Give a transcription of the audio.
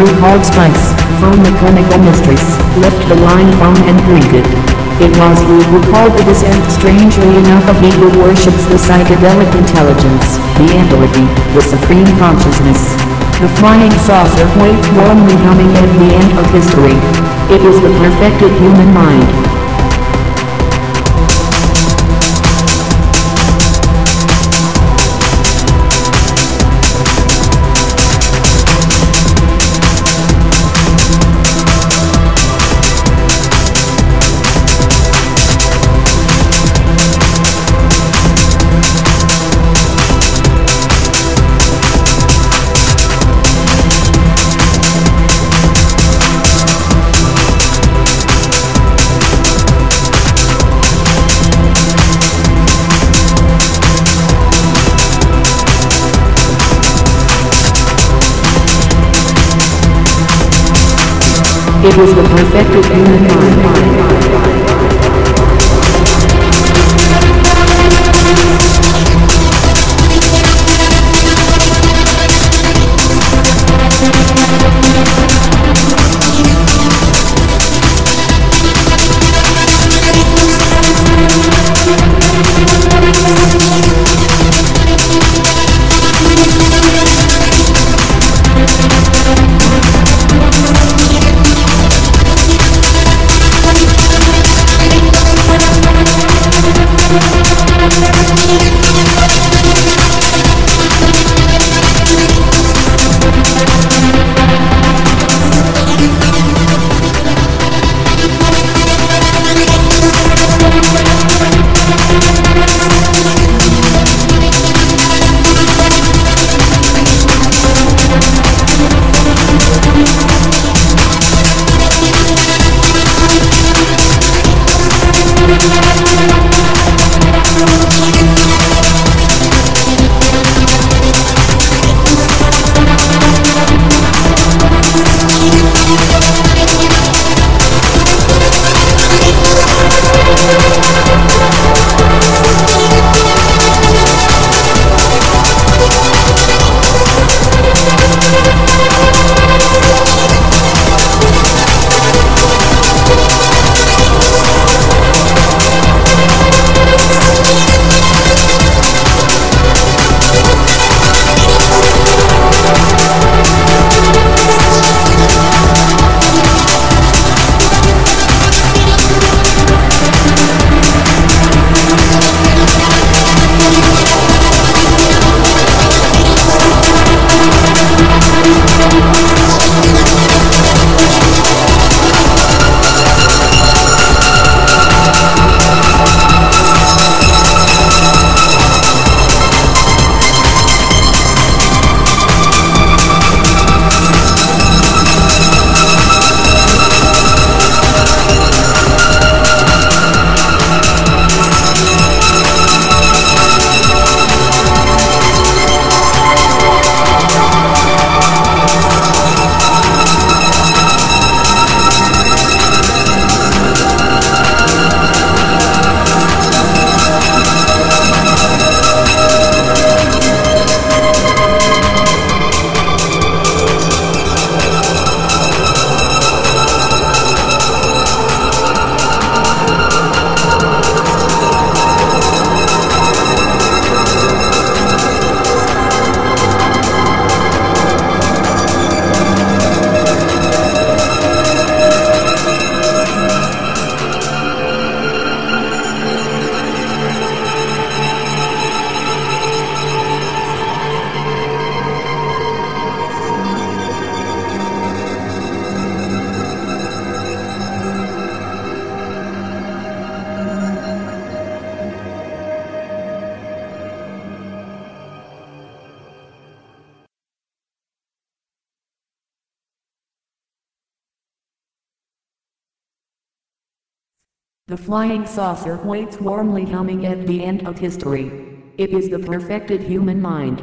the group called Spice, phone mechanical mistress, left the line phone and greeted. It was who called the descent strangely enough a he who worships the psychedelic intelligence, the entity, the supreme consciousness. The flying saucer waits warmly humming at the end of history. It is the perfected human mind. It was the perfected human mind. なるほど。The flying saucer waits warmly humming at the end of history. It is the perfected human mind.